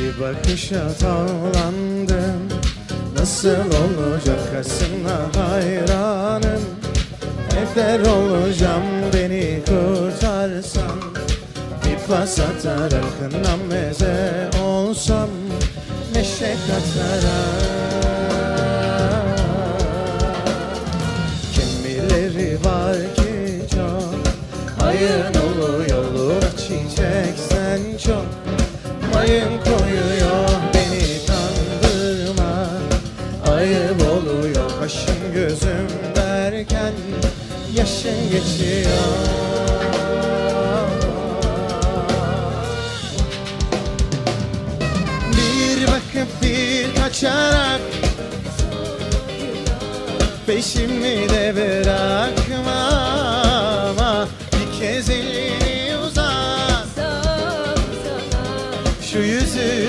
Bir bakışa tavlandım Nasıl olacak aslında hayranım? Eder olacağım beni kurtarsan? Bir pas atarak nameze olsam Neşe katarak Kimileri var ki çok Hayır dolu yolu çiçeksen çok. Mayın Ayıp oluyor. Kaşın gözüm derken Yaşın geçiyor. Bir bakıp bir kaçarak Peşimi de bırakma. Ama Bir kez elini uzat. Şu yüzü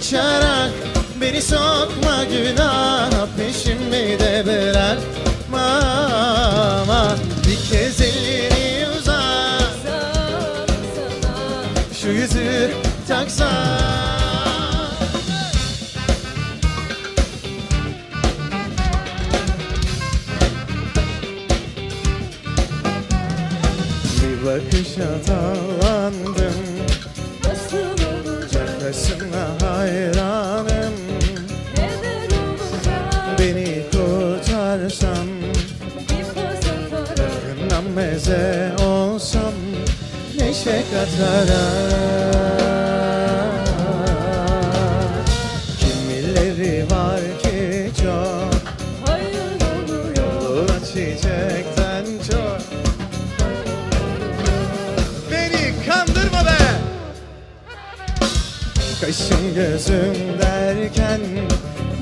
kaçarak Beni sokma günah. Peşimi de bırakma. Ama Bir kez elini uzat. Şu yüzü taksam Bir bakışa tavlandım Yakasına hayranım Katarak Kimileri var ki çok Yoluna çiçekten çok. Beni kandırma be! Kaşın gözüm derken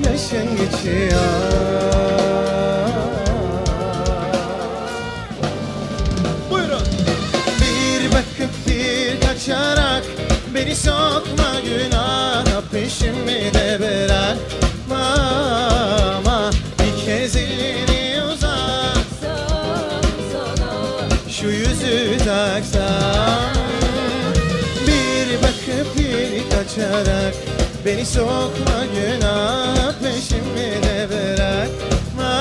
Yaşın geçiyor Şu yüzü taksam Bir bakıp bir kaçarak Beni sokma günah Peşimi de bırakma.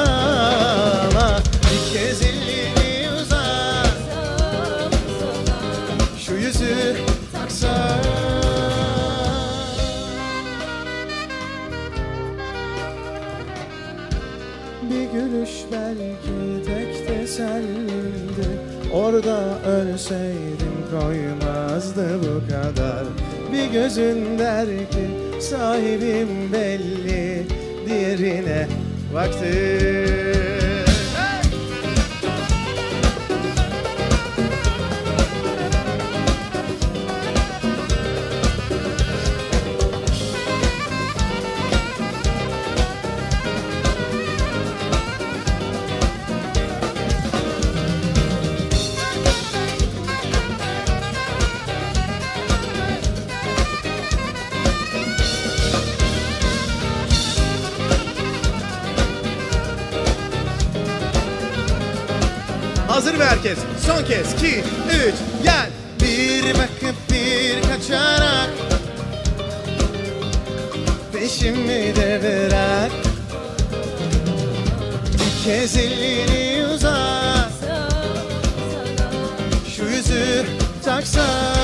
Ama Bir kez elini uzat Şu yüzü taksam Bir gülüş belki tek teselli Orada ölseydim koymazdı bu kadar. Bir gözün der ki sahibim belli Diğerine vakti Hazır mı herkes? Son kez. 2, 3, gel. Bir bakıp bir kaçarak Peşimi de bırak Bir kez elini uzat Şu yüzü taksan